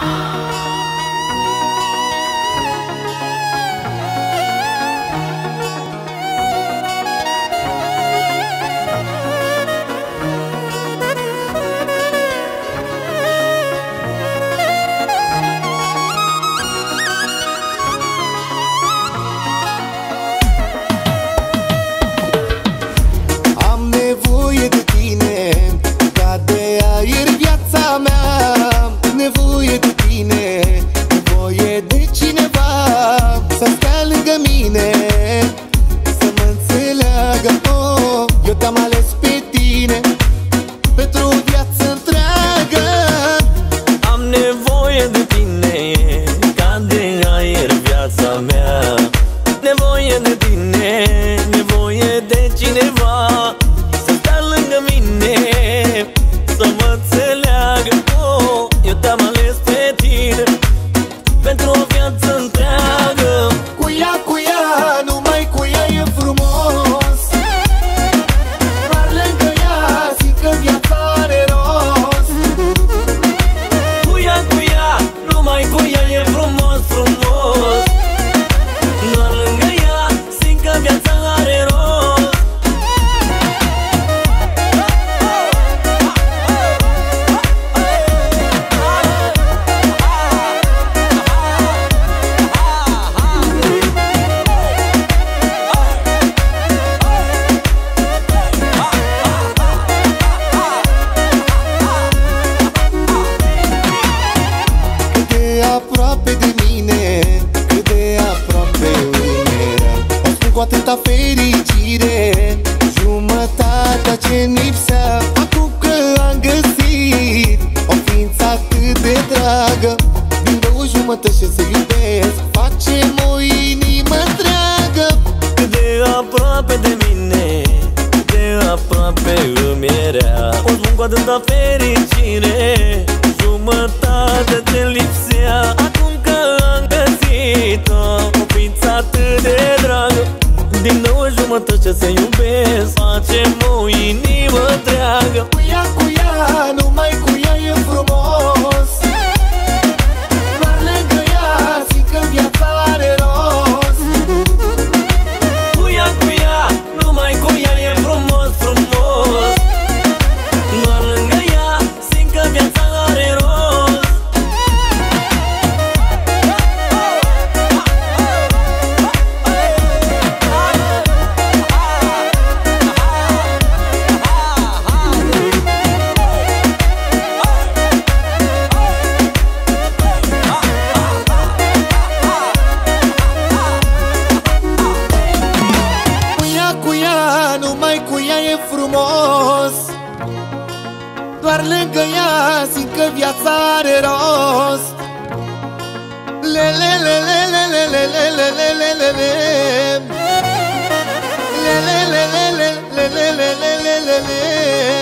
Música cu atâta fericire. Jumătatea ce lipsea Acum că am găsit O ființă atât de dragă. Din două jumătăți ce să iubesc Facem o inimă întreagă. Cât de aproape de mine de aproape îmi era. O spun cu atâta fericire Jumătatea ce lipsea purchasing frumos Doar lângă ea simt rost le, le, le, le, le Le, le, le